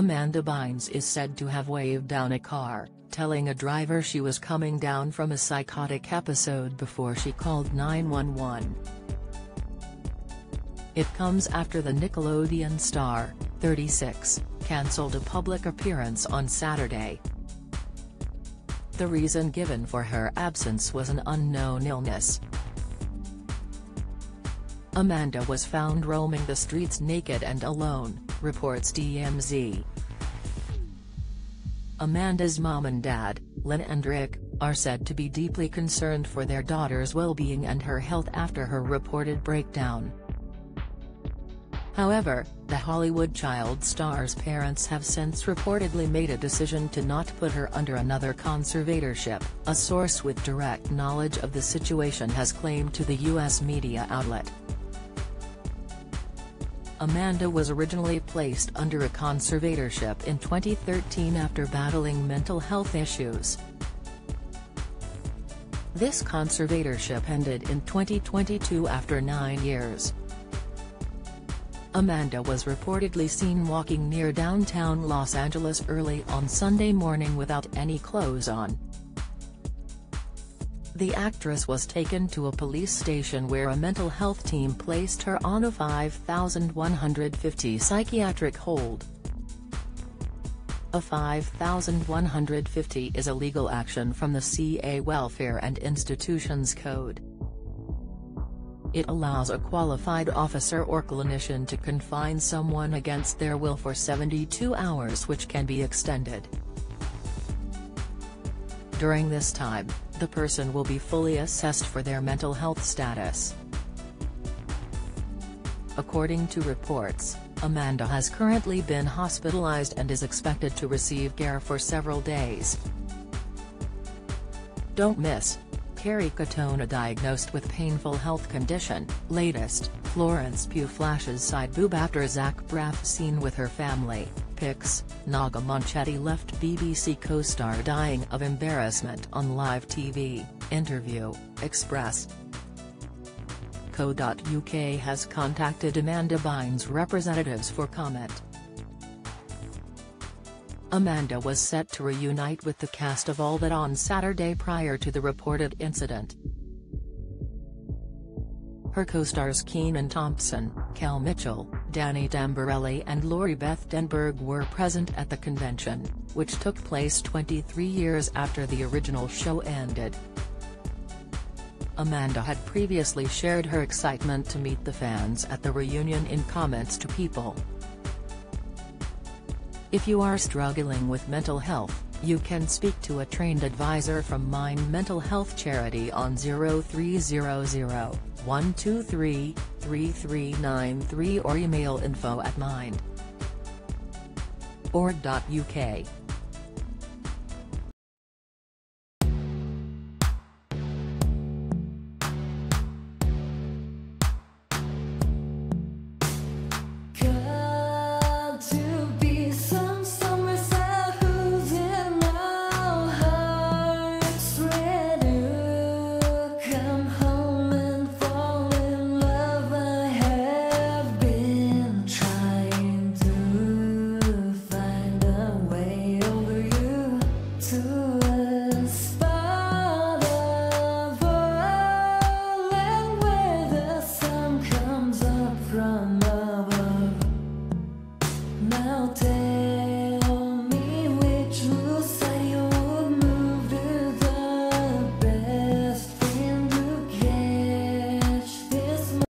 Amanda Bynes is said to have waved down a car, telling a driver she was coming down from a psychotic episode before she called 911. It comes after the Nickelodeon star, 36, cancelled a public appearance on Saturday. The reason given for her absence was an unknown illness. Amanda was found roaming the streets naked and alone, reports TMZ. Amanda's mom and dad, Lynn and Rick, are said to be deeply concerned for their daughter's well-being and her health after her reported breakdown. However, the Hollywood child star's parents have since reportedly made a decision to not put her under another conservatorship, a source with direct knowledge of the situation has claimed to the U.S. media outlet. Amanda was originally placed under a conservatorship in 2013 after battling mental health issues. This conservatorship ended in 2022 after nine years. Amanda was reportedly seen walking near downtown Los Angeles early on Sunday morning without any clothes on. The actress was taken to a police station where a mental health team placed her on a 5,150 psychiatric hold. A 5,150 is a legal action from the CA Welfare and Institutions Code. It allows a qualified officer or clinician to confine someone against their will for 72 hours which can be extended. During this time, the person will be fully assessed for their mental health status. According to reports, Amanda has currently been hospitalized and is expected to receive care for several days. Don't miss. Kerry Katona diagnosed with painful health condition, latest, Florence Pugh flashes side boob after Zach Braff seen with her family, pics, Naga Munchetty left BBC co-star dying of embarrassment on live TV, interview, Express. Co.uk has contacted Amanda Bynes' representatives for comment. Amanda was set to reunite with the cast of All That on Saturday prior to the reported incident. Her co-stars Kenan Thompson, Kel Mitchell, Danny Tamberelli and Lori Beth Denberg were present at the convention, which took place 23 years after the original show ended. Amanda had previously shared her excitement to meet the fans at the reunion in comments to People. If you are struggling with mental health, you can speak to a trained advisor from Mind Mental Health Charity on 0300 123 3393 or email info at mind. Org.uk.